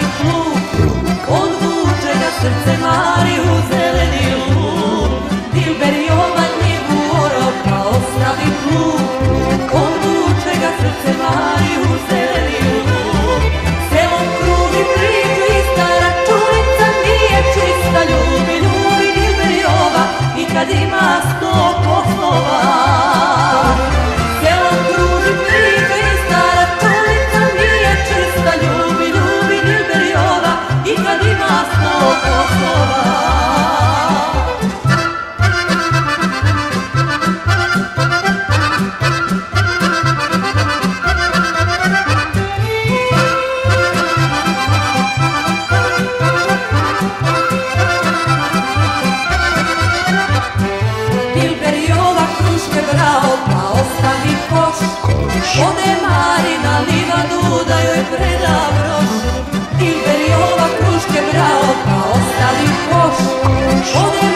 Thank you. Pa ostavi koš. Ode Mari na livadu da joj preda broš. Ilber Jova kruške brao pa ostavi koš. Ode